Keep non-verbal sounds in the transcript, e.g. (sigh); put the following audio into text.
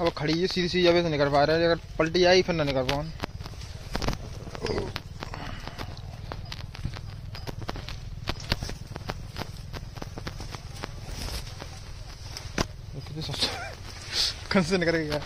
अब खड़ी है सीधी सीधी अभी से निकल पा रहे हैं, अगर पलटी आई फिर ना निकल पाओ (laughs) कौन से निकल गया?